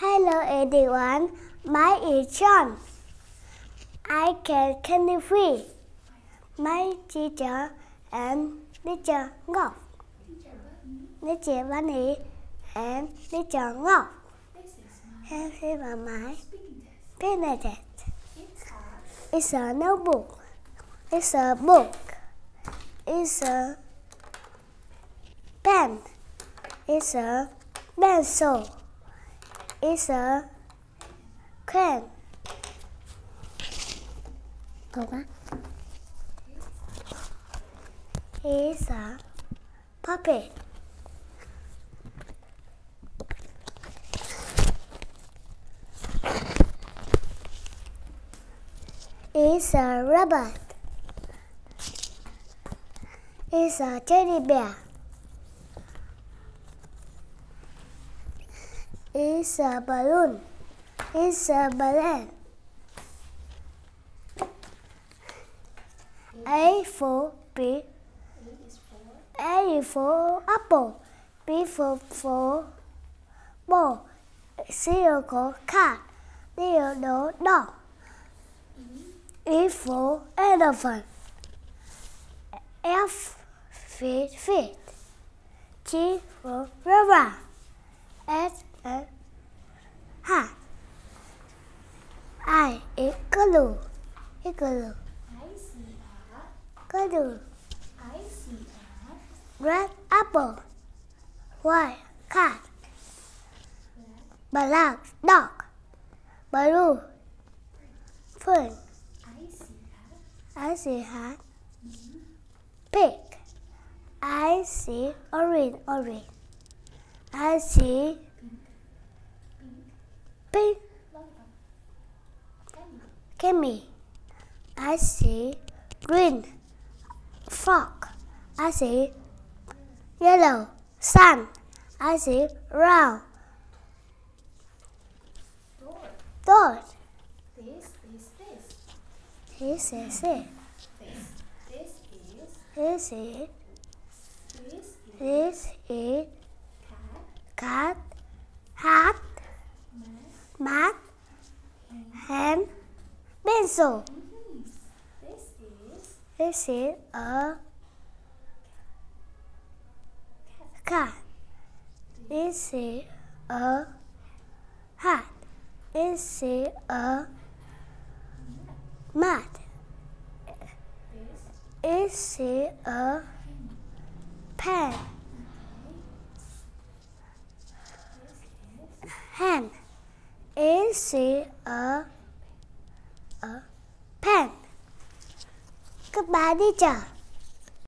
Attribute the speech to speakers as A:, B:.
A: Hello everyone, my is John. I can candy free. My teacher and teacher Ngọc. Teacher Bunny and teacher Ngọc. And here my Benedict. It's a notebook. It's a book. It's a pen. It's a pencil. It's a can. Á. It's a puppet. It's a rabbit. It's a teddy bear. It's a balloon. It's a balloon. A for B. A for apple. B for for ball. C for cat. D for dog. E for elephant. F for feet. G for river. S for hat. I is igloo. Igloo.
B: I see a,
A: Igloo.
B: I see a
A: Red apple. White cat. Black dog. Blue fern.
B: I see a,
A: I see hat. Pig. I see orange orange. I see Kimmy. I see green frog. I see yellow sun. I see round
B: door. This is this.
A: This is it.
B: This, this is,
A: This is
B: this is
A: this is
B: cat,
A: cat, hat,
B: mat,
A: mat, hand, pencil.
B: This is
A: This is a cat. This is a hat. This is a mat.
B: this,
A: This is a pen. Hand. This is a a